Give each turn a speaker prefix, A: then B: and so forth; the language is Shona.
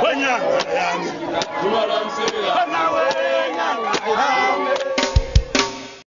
A: kwenyanga yami